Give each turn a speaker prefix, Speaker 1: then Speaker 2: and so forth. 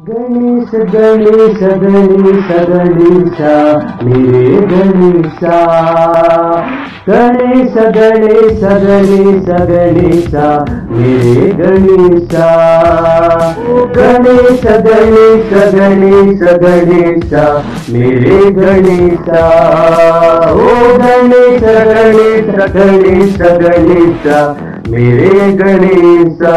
Speaker 1: गणेश गणेश गणेश गणेश मेरे गणेशा। गणेश गणेश गणेश गणेश मेरे गणेशा। गणेश गणेश गणेश गणेश मेरे गणेशा। ओ गणेश गणेश गणेश गणेश मेरे गणेशा।